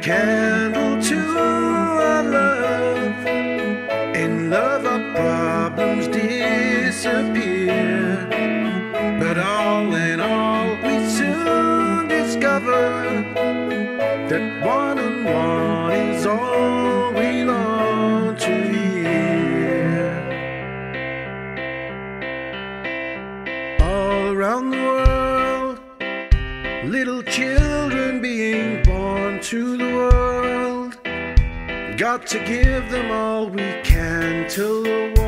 candle to our love. In love, our problems disappear. But all in all, we soon discover that one on one is all we long to hear. All around the world, little children being born to the world. Got to give them all we can till the war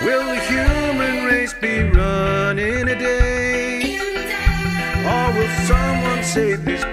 Will the human race be run in a day? Or will someone save this